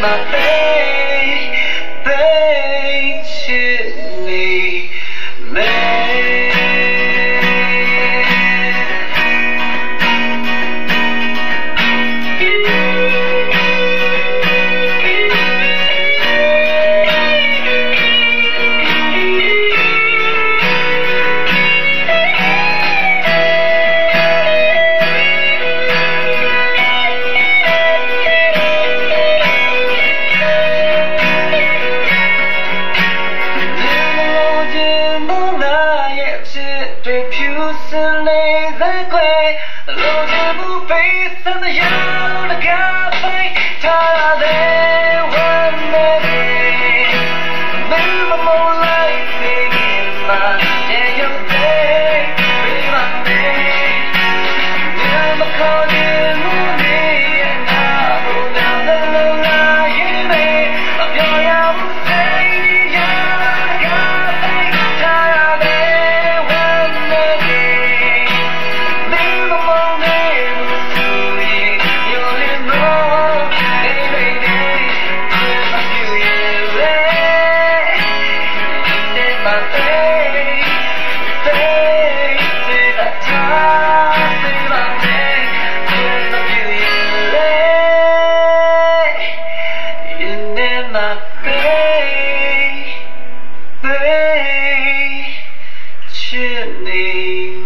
my 被丢失泪在鬼，老着不悲，伤的要的根。thee.